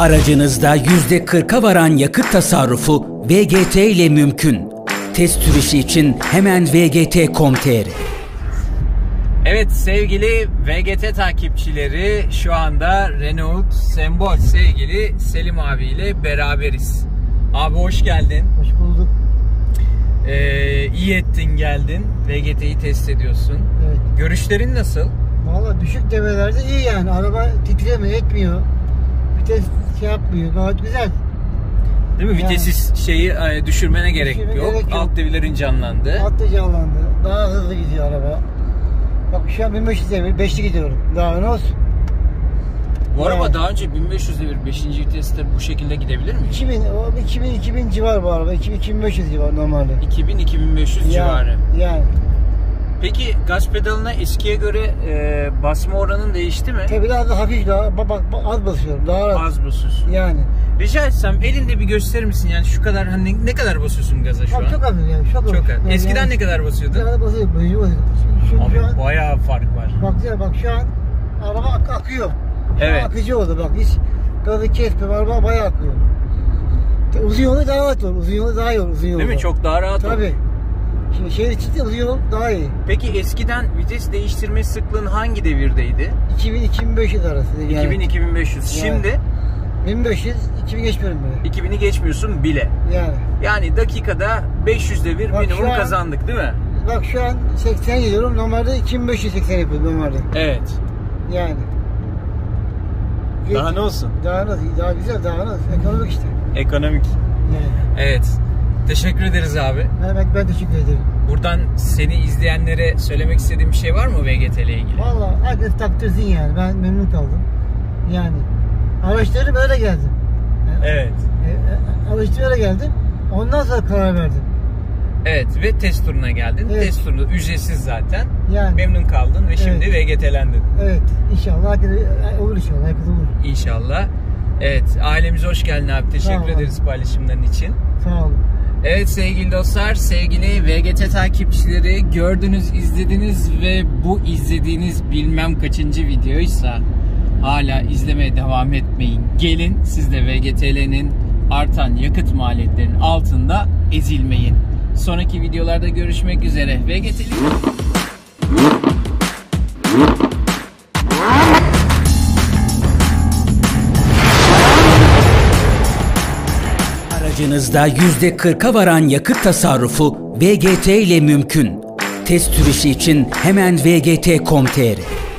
Aracınızda %40'a varan yakıt tasarrufu VGT ile mümkün. Test sürüşü için hemen vgt.com.tr Evet sevgili VGT takipçileri şu anda Renault Sembol sevgili Selim abiyle beraberiz. Abi hoş geldin. Hoş bulduk. Ee, iyi ettin geldin. VGT'yi test ediyorsun. Evet. Görüşlerin nasıl? Valla düşük develerde iyi yani. Araba titremiyor, etmiyor. Vites şey yapmıyor. Gayet güzel. Değil mi? Yani. Vitesi şeyi e, düşürmene gerek Düşürmene yok. gerek yok. Alt devirlerin canlandı. Altta canlandı. Daha hızlı gidiyor araba. Bak şu an 1500 devir, 5'li gidiyorum. Daha ne olsun? Bu araba Yani. daha önce 1500 devir 5. viteste bu şekilde gidebilir mi? 2000, o 2000, 2000 civar bu araba. 2000, 2500 civar normalde. 2000-2500 civarı. Yani. Peki gaz pedalına eskiye göre e, basma oranın değişti mi? Tabii biraz da hafif daha, bak, bak, az basıyorum. Daha rahat. Az basıyorsun. Yani. Rica etsem elinde bir gösterir misin? Yani şu kadar hani ne kadar basıyorsun gaza şu Abi an? çok hafif yani. Çok, Çok hafif. az. Yani Eskiden yani, ne kadar Ne basıyordun? kadar basıyorum. Böyle basıyorum. Şu, Abi şu an, bayağı fark var. Bak ya bak şu an araba ak- akıyor. Şu Evet. Akıcı oldu bak hiç gazı kesmiyor araba bayağı akıyor. Uzun yolu daha rahat olur. Uzun yolu daha iyi olur. Uzun yolu. Değil mi? Çok daha rahat oldu. Tabii. Şimdi şehir içinde uzun yol daha iyi. Peki eskiden vites değiştirme sıklığın hangi devirdeydi? 2000-2500 arası. Yani. 2000-2500. Şimdi 1500 2000 geçmiyorum bile. 2000'i geçmiyorsun bile. Yani. Yani dakikada 500 devir Bak minimum an- kazandık değil mi? Bak şu an 80 gidiyorum. Normalde 2580 yapıyorum normalde. Evet. Yani. Daha ne olsun? Daha nasıl? Daha güzel, daha nasıl? Ekonomik işte. Ekonomik. Yani. Evet. Teşekkür ederiz abi. Evet ben teşekkür ederim. Buradan seni izleyenlere söylemek istediğim bir şey var mı VGT ile ilgili? Valla herkes takdirsin yani. Ben memnun kaldım. Yani araştırıp öyle geldim. Evet. E, e, araştırıp öyle geldim. Ondan sonra karar verdim. Evet ve test turuna geldin. Evet. Test turu ücretsiz zaten. Yani. Memnun kaldın ve şimdi VGT'lendin. Evet. İnşallah olur inşallah. Herkes olur. İnşallah. Evet, ailemize hoş geldin abi. Teşekkür ederiz paylaşımların için. Sağ olun. Evet sevgili dostlar, sevgili VGT takipçileri gördünüz, izlediniz ve bu izlediğiniz bilmem kaçıncı videoysa hala izlemeye devam etmeyin. Gelin siz de VGT'lerin artan yakıt maliyetlerinin altında ezilmeyin. Sonraki videolarda görüşmek üzere. VGT'li Aracınızda %40'a varan yakıt tasarrufu VGT ile mümkün. Test sürüşü için hemen vgt.com.tr